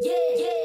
Yeah, yeah.